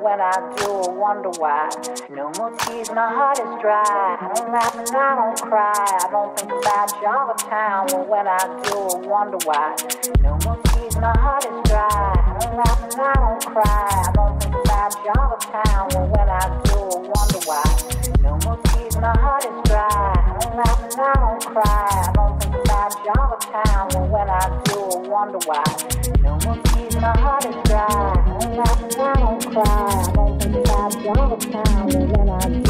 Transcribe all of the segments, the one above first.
When I do, I wonder why. No more tears, my heart is dry. I don't laugh and I don't cry. I don't think about you all the time. But when I do, I wonder why. No more tears, my heart is dry. I don't laugh and I don't cry. I don't think about you all the time. But when I do, I wonder why. No more tears, my heart is dry. I don't laugh and I don't cry. I don't think about you all the time. But when I do, I wonder why. No more my heart is dry. I'm not, I don't cry. I don't think I've got a. And then I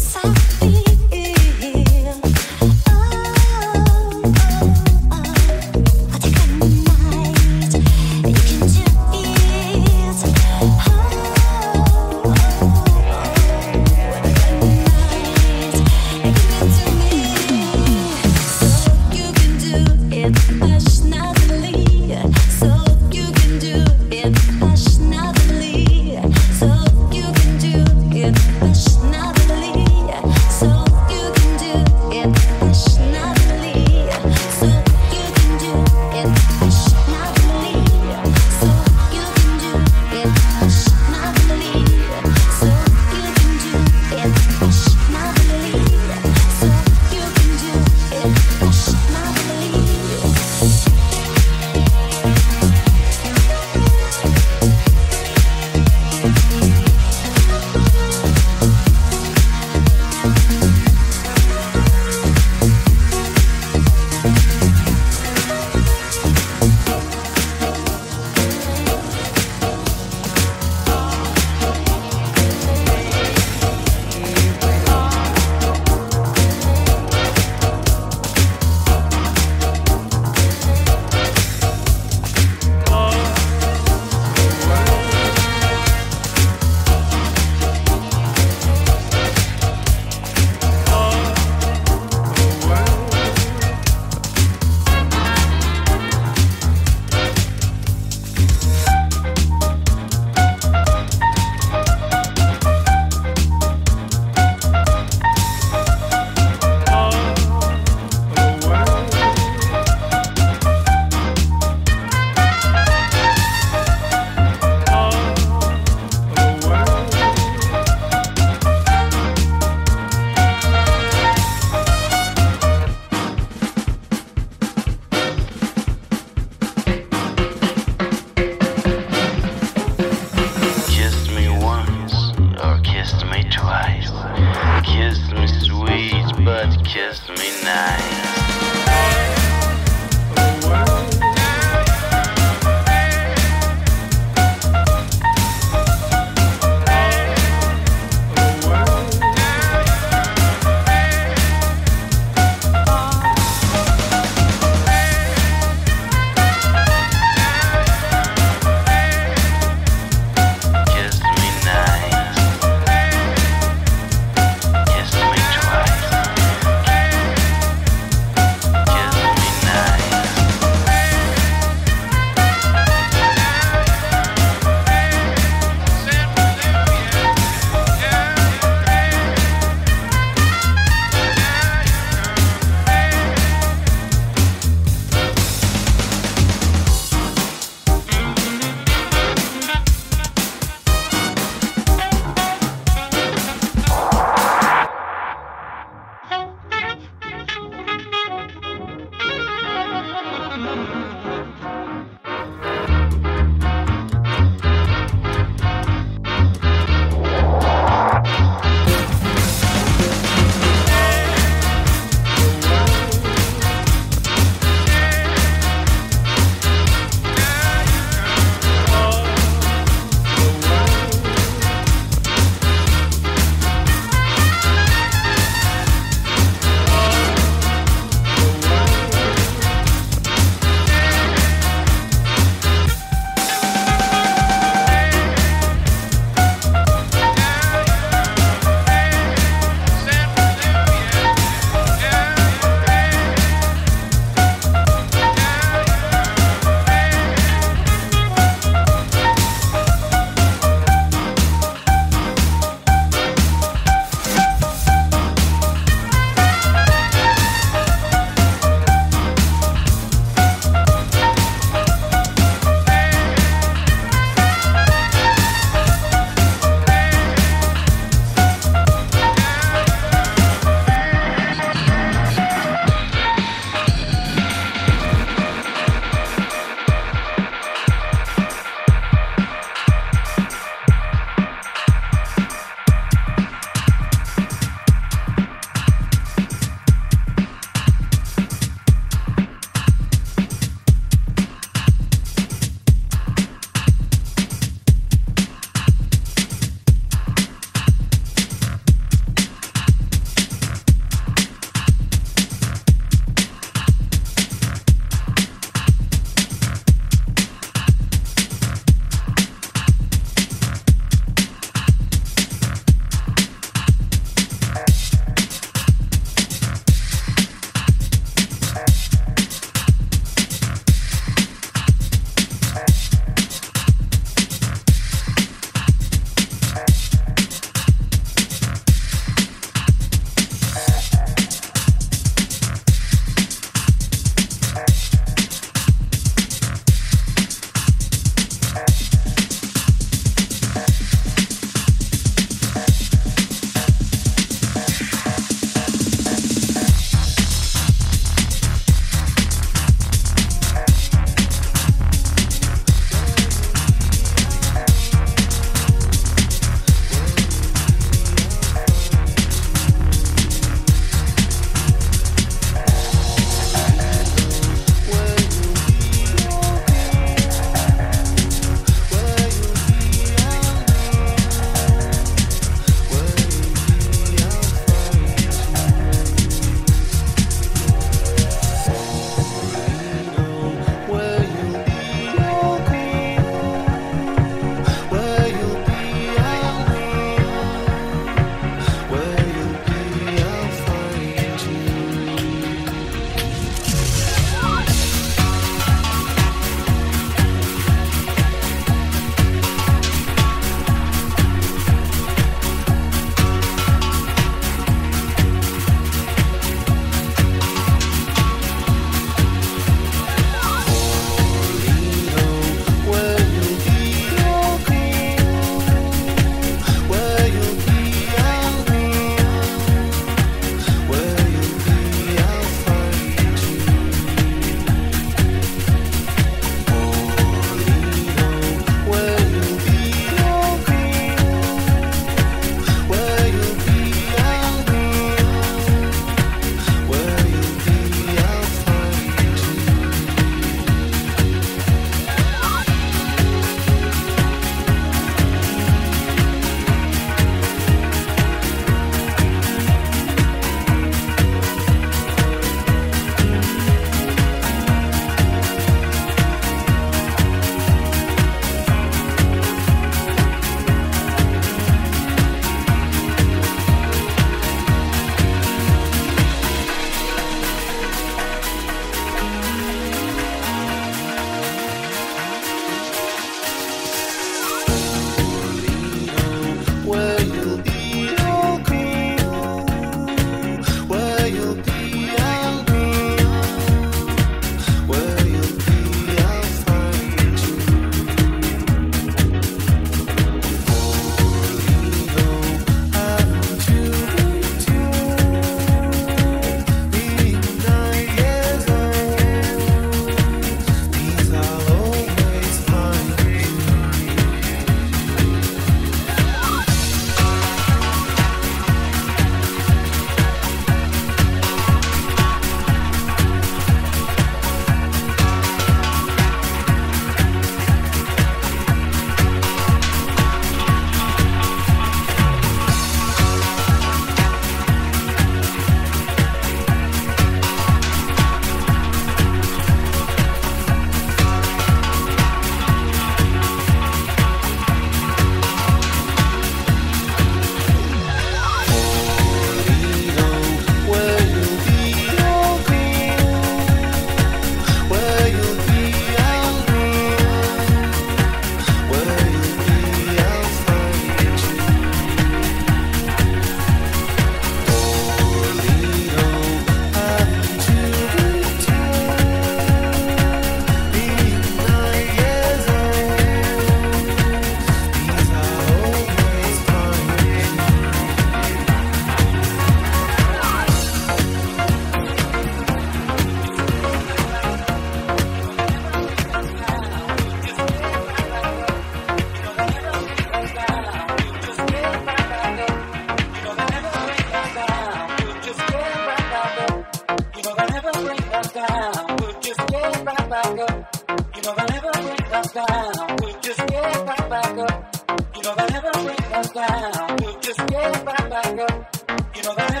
us down. Just get right back up. You know they never bring us down. We'll just get right back up. You know they never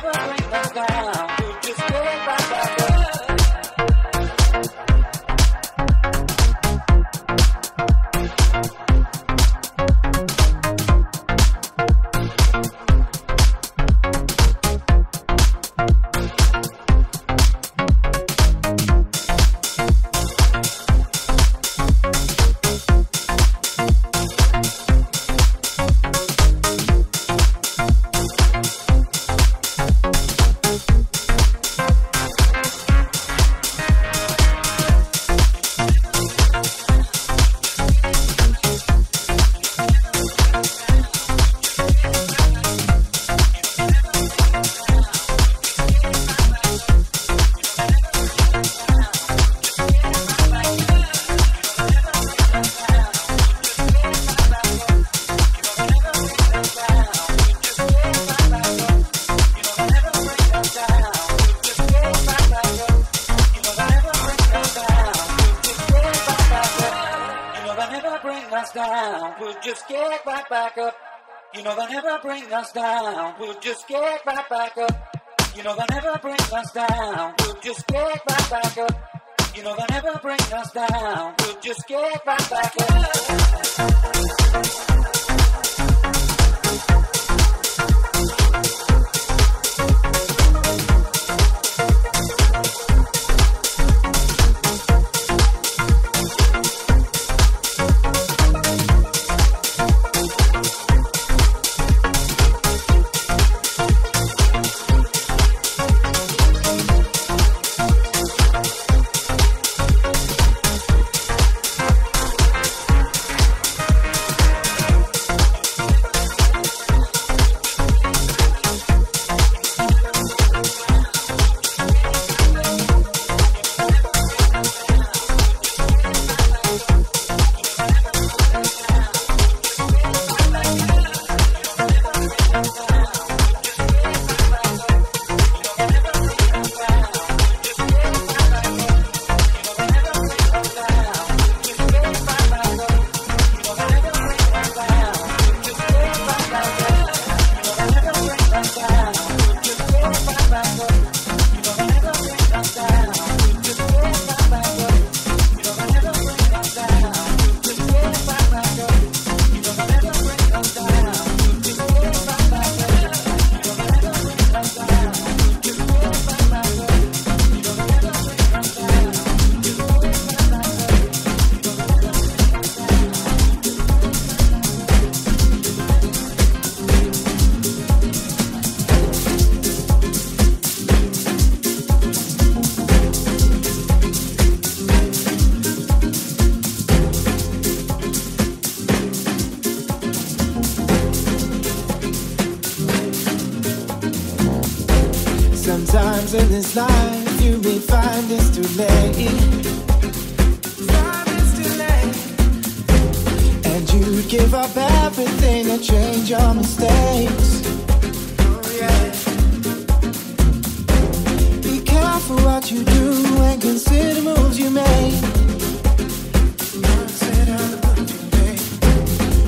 We'll just get right back up. You know they'll never bring us down. We'll just get right back up. You know they'll never bring us down. We'll just get right back up. give up everything and change your mistakes. Oh, yeah. Be careful what you do and consider moves you make.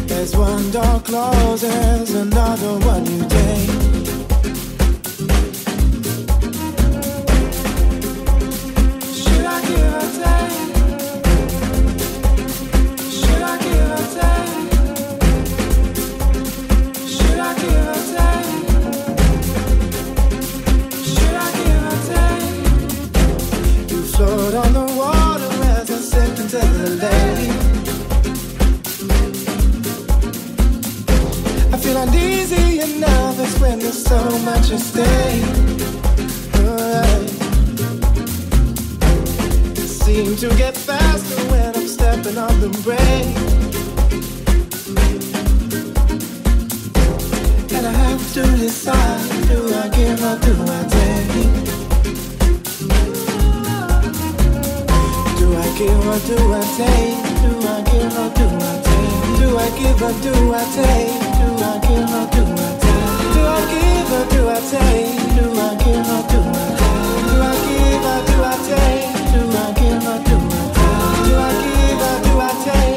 There's one door closes, another one you take. being nervous when there's so much at stake. Right. seems to get faster when I'm stepping on the brake. And I have to decide: Do I give up? Do I take? Do I give or do I take? Do I give or do I take? Do I give or do I take? Do I give or do I take? do I give or do I take?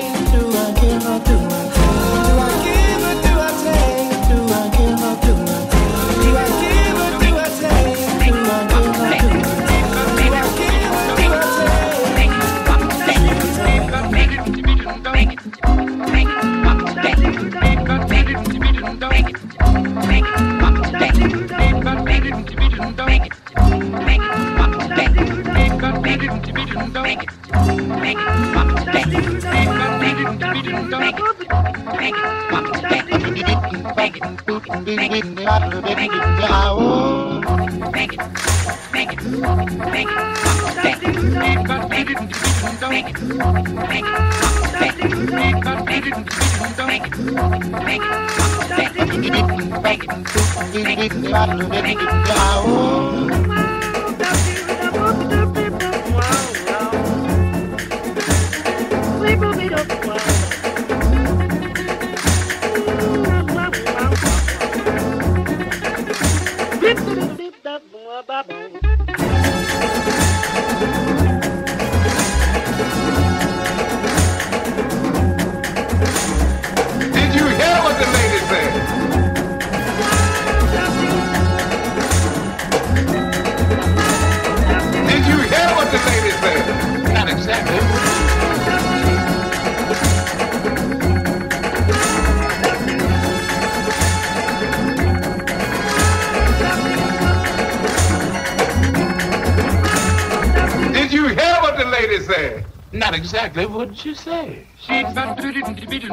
Did Did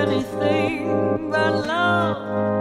anything but love.